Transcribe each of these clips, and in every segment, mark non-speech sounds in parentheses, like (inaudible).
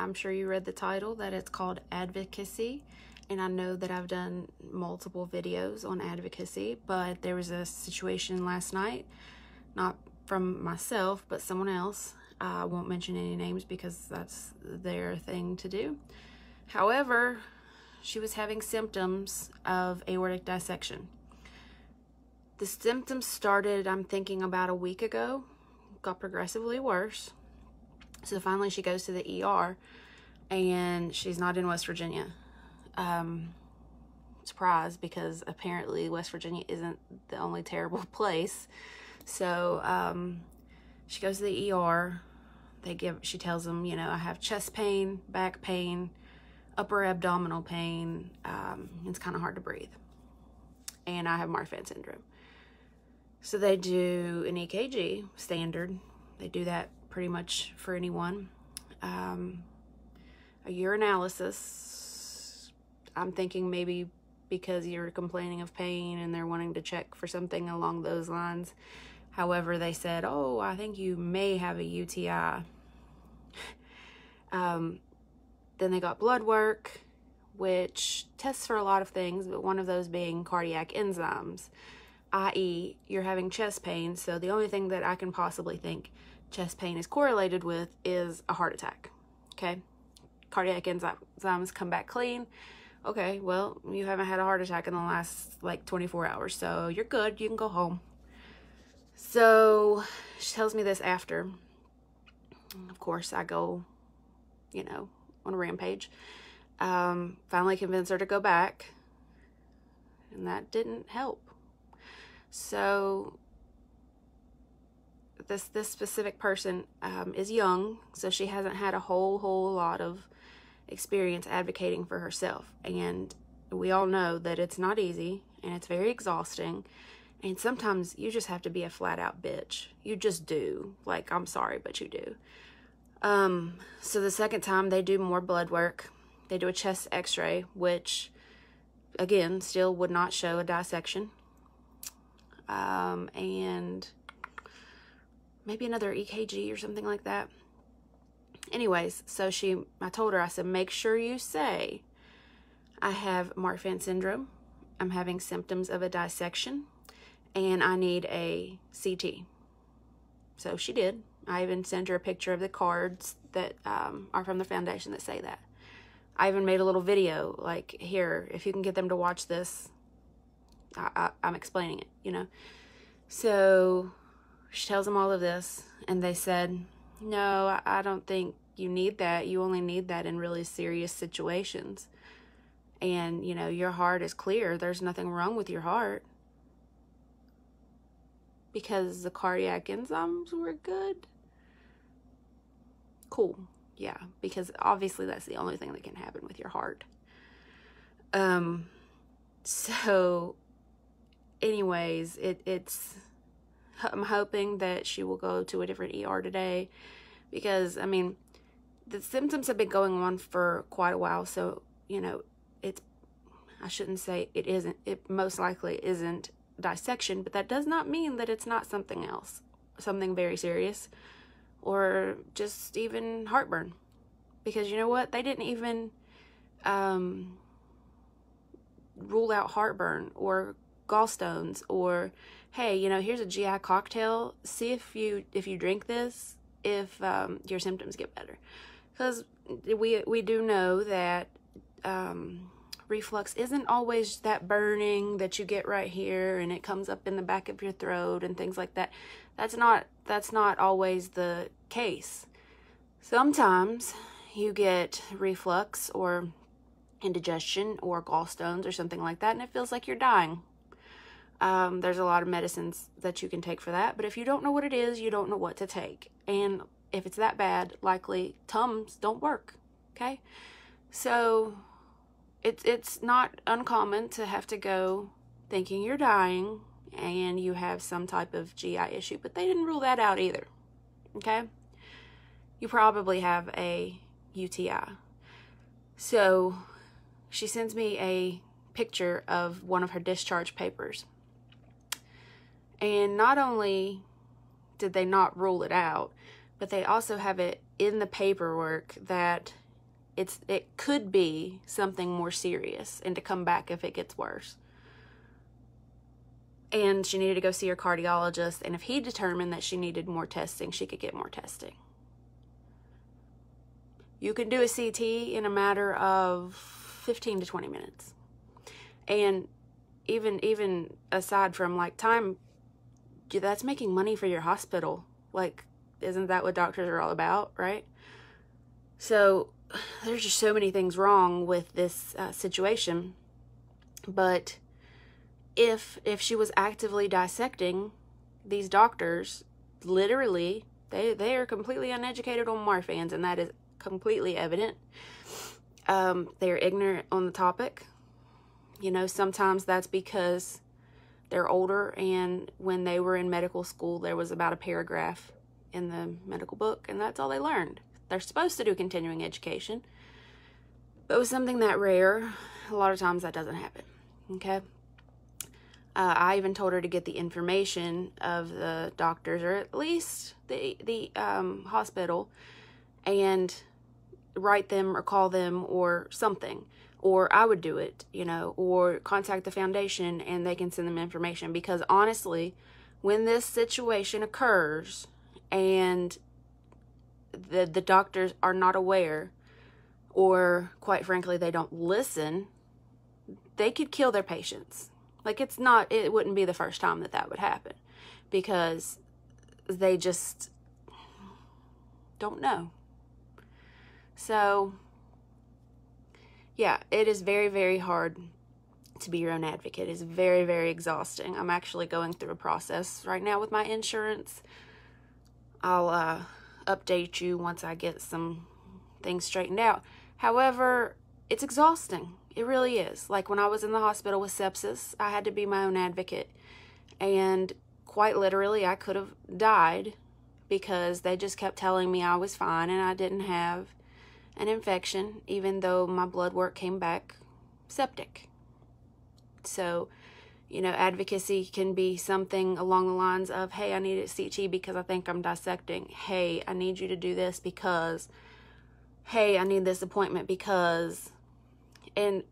I'm sure you read the title that it's called advocacy. And I know that I've done multiple videos on advocacy, but there was a situation last night, not from myself, but someone else. I won't mention any names because that's their thing to do. However, she was having symptoms of aortic dissection. The symptoms started, I'm thinking, about a week ago, got progressively worse. So finally, she goes to the ER, and she's not in West Virginia. Um, surprised because apparently West Virginia isn't the only terrible (laughs) place. So um, she goes to the ER. They give. She tells them, you know, I have chest pain, back pain, upper abdominal pain. Um, it's kind of hard to breathe, and I have Marfan syndrome. So they do an EKG standard. They do that pretty much for anyone. Um, a urinalysis. I'm thinking maybe because you're complaining of pain and they're wanting to check for something along those lines. However, they said, oh, I think you may have a UTI. (laughs) um, then they got blood work, which tests for a lot of things, but one of those being cardiac enzymes, i.e., you're having chest pain. So the only thing that I can possibly think chest pain is correlated with is a heart attack. Okay? Cardiac enzymes come back clean. Okay, well, you haven't had a heart attack in the last like 24 hours, so you're good. You can go home. So she tells me this after. Of course, I go, you know, on a rampage. Um, finally convince her to go back, and that didn't help. So this this specific person um, is young, so she hasn't had a whole whole lot of experience advocating for herself, and we all know that it's not easy and it's very exhausting. And sometimes you just have to be a flat out bitch. You just do. Like, I'm sorry, but you do. Um, so the second time they do more blood work. They do a chest x-ray, which again, still would not show a dissection. Um, and maybe another EKG or something like that. Anyways, so she, I told her, I said, make sure you say, I have Marfan syndrome. I'm having symptoms of a dissection and I need a CT. So she did. I even sent her a picture of the cards that um, are from the foundation that say that. I even made a little video, like, here, if you can get them to watch this, I, am explaining it, you know. So she tells them all of this, and they said, no, I, don't think you need that. You only need that in really serious situations. And, you know, your heart is clear. There's nothing wrong with your heart because the cardiac enzymes were good. Cool. Yeah, because obviously that's the only thing that can happen with your heart. Um so anyways, it it's I'm hoping that she will go to a different ER today because I mean the symptoms have been going on for quite a while, so you know, it's I shouldn't say it isn't it most likely isn't dissection, but that does not mean that it's not something else, something very serious, or just even heartburn. Because you know what? They didn't even um, rule out heartburn or gallstones or hey, you know, here's a GI cocktail. See if you if you drink this, if um, your symptoms get better. Because we we do know that um, reflux isn't always that burning that you get right here and it comes up in the back of your throat and things like that. That's not that's not always the case. Sometimes you get reflux or indigestion or gallstones or something like that and it feels like you're dying. Um, there's a lot of medicines that you can take for that, but if you don't know what it is, you don't know what to take. And if it's that bad, likely Tums don't work. Okay? So it's it's not uncommon to have to go thinking you're dying and you have some type of GI issue, but they didn't rule that out either. Okay? You probably have a UTI. So she sends me a picture of one of her discharge papers. And not only did they not rule it out, but they also have it in the paperwork that it's it could be something more serious and to come back if it gets worse. And she needed to go see her cardiologist and if he determined that she needed more testing, she could get more testing. You can do a CT in a matter of 15 to 20 minutes. And even even aside from like time that's making money for your hospital. Like isn't that what doctors are all about, right? So (sighs) there's just so many things wrong with this uh, situation. But if if she was actively dissecting these doctors, literally they they are completely uneducated on Marfans, and that is completely evident. Um, they're ignorant on the topic. You know, sometimes that's because they're older, and when they were in medical school, there was about a paragraph in the medical book, and that's all they learned. They're supposed to do continuing education, but with something that rare, a lot of times that doesn't happen. Okay. Uh, I even told her to get the information of the doctors, or at least the the um, hospital, and write them or call them or something. Or I would do it, you know, or contact the foundation and they can send them information. Because honestly, when this situation occurs, and the the doctors are not aware or quite frankly they don't listen they could kill their patients like it's not it wouldn't be the first time that that would happen because they just don't know so yeah it is very very hard to be your own advocate it's very very exhausting i'm actually going through a process right now with my insurance I'll uh, update you once I get some things straightened out. However, it's exhausting. It really is. Like when I was in the hospital with sepsis, I had to be my own advocate. And quite literally, I could have died because they just kept telling me I was fine and I didn't have an infection, even though my blood work came back septic. So, you know, advocacy can be something along the lines of, hey, I need a CT because I think I'm dissecting. Hey, I need you to do this because, hey, I need this appointment because. And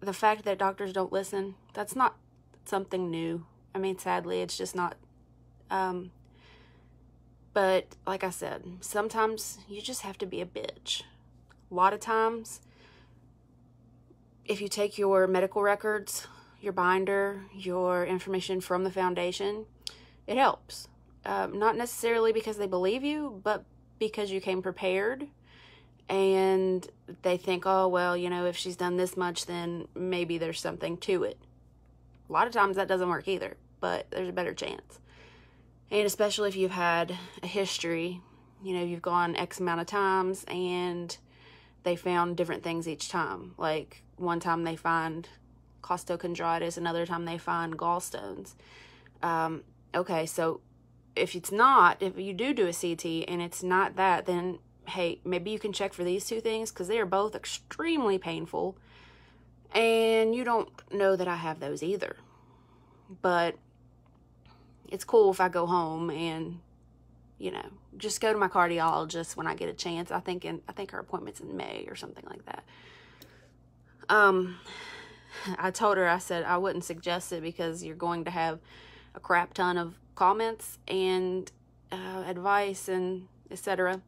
the fact that doctors don't listen, that's not something new. I mean, sadly, it's just not. Um, but like I said, sometimes you just have to be a bitch. A lot of times, if you take your medical records your binder, your information from the foundation, it helps. Um, not necessarily because they believe you, but because you came prepared and they think, oh, well, you know, if she's done this much, then maybe there's something to it. A lot of times that doesn't work either, but there's a better chance. And especially if you've had a history, you know, you've gone X amount of times and they found different things each time. Like one time they find costochondritis. Another time they find gallstones. Um, okay, so if it's not, if you do do a CT and it's not that, then hey, maybe you can check for these two things because they are both extremely painful. And you don't know that I have those either. But it's cool if I go home and you know, just go to my cardiologist when I get a chance. I think in I think her appointment's in May or something like that. Um I told her, I said, I wouldn't suggest it because you're going to have a crap ton of comments and uh, advice and etc.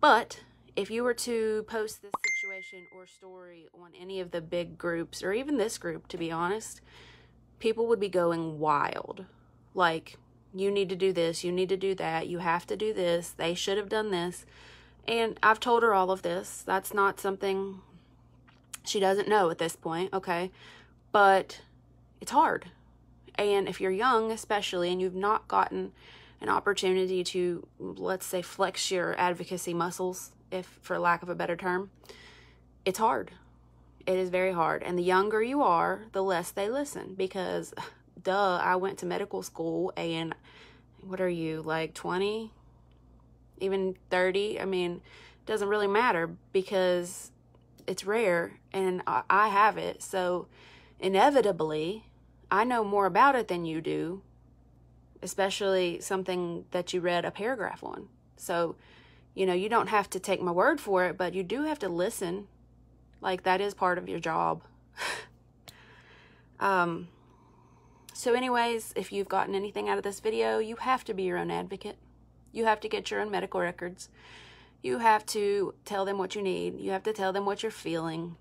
But if you were to post this situation or story on any of the big groups or even this group, to be honest, people would be going wild. Like, you need to do this, you need to do that, you have to do this, they should have done this. And I've told her all of this. That's not something she doesn't know at this point, okay? But it's hard. And if you're young, especially, and you've not gotten an opportunity to, let's say, flex your advocacy muscles, if for lack of a better term, it's hard. It is very hard. And the younger you are, the less they listen because, (laughs) duh, I went to medical school and what are you, like 20? Even 30? I mean, doesn't really matter because it's rare and I have it. So inevitably, I know more about it than you do, especially something that you read a paragraph on. So, you know, you don't have to take my word for it, but you do have to listen Like, that is part of your job. (laughs) um, so, anyways, if you've gotten anything out of this video, you have to be your own advocate. You have to get your own medical records. You have to tell them what you need. You have to tell them what you're feeling.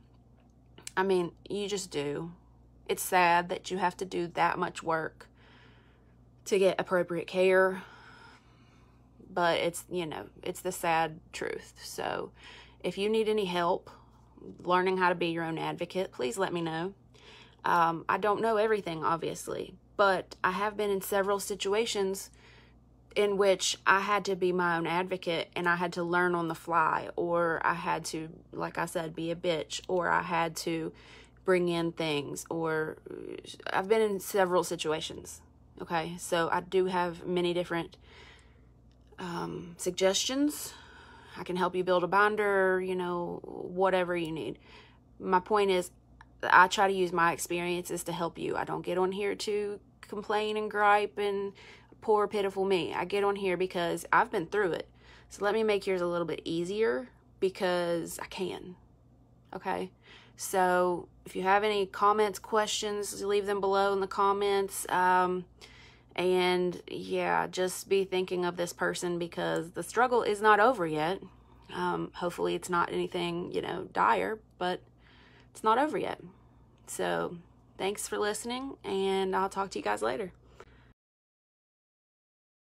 I mean, you just do. It's sad that you have to do that much work to get appropriate care. But it's, you know, it's the sad truth. So if you need any help learning how to be your own advocate, please let me know. Um, I don't know everything, obviously, but I have been in several situations in which I had to be my own advocate and I had to learn on the fly, or I had to, like I said, be a bitch, or I had to bring in things, or I've been in several situations. Okay, so I do have many different um, suggestions. I can help you build a binder, you know, whatever you need. My point is, I try to use my experiences to help you. I don't get on here to complain and gripe and poor, pitiful me. I get on here because I've been through it. So let me make yours a little bit easier because I can. Okay? So if you have any comments, questions, leave them below in the comments. Um, and yeah, just be thinking of this person because the struggle is not over yet. Um, hopefully, it's not anything, you know, dire, but it's not over yet. So, thanks for listening, and I'll talk to you guys later.